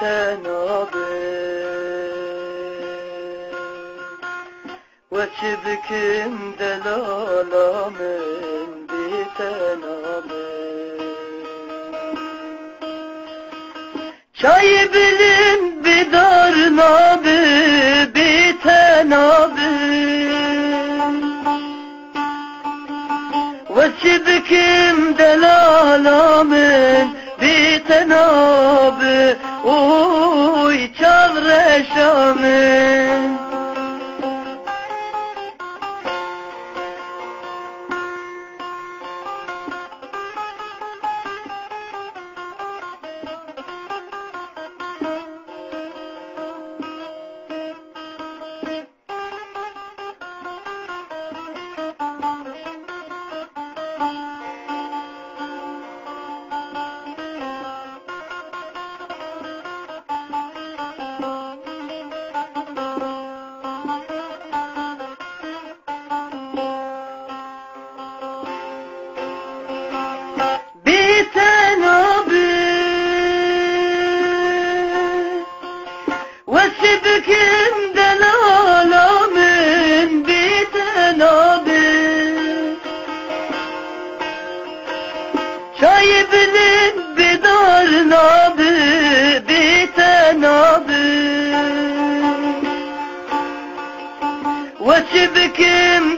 tenabı Veçibkim delalamın bir tenabı Çayı bilin bir darnabı bir tenabı Veçibkim delalamın bir tenabı Oy çal reşamın kid the.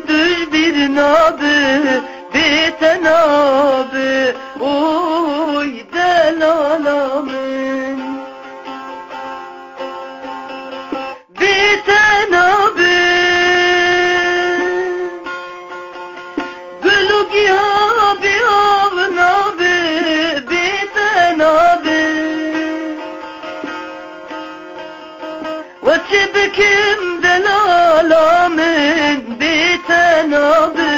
Vakibikimden alamin biten abi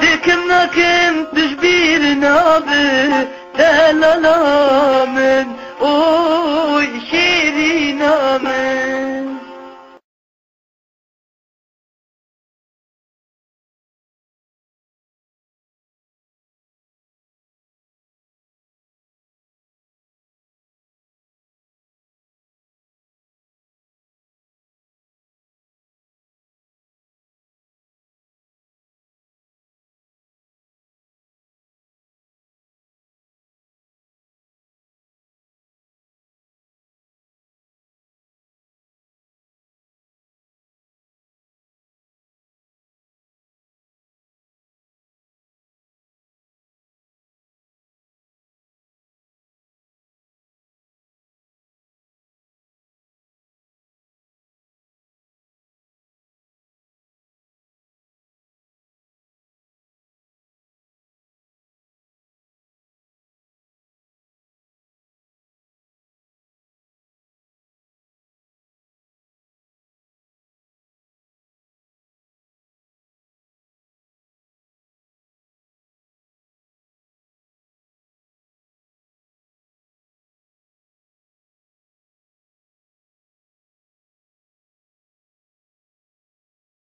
Dikim nakim düş birin abi Tel alamin oy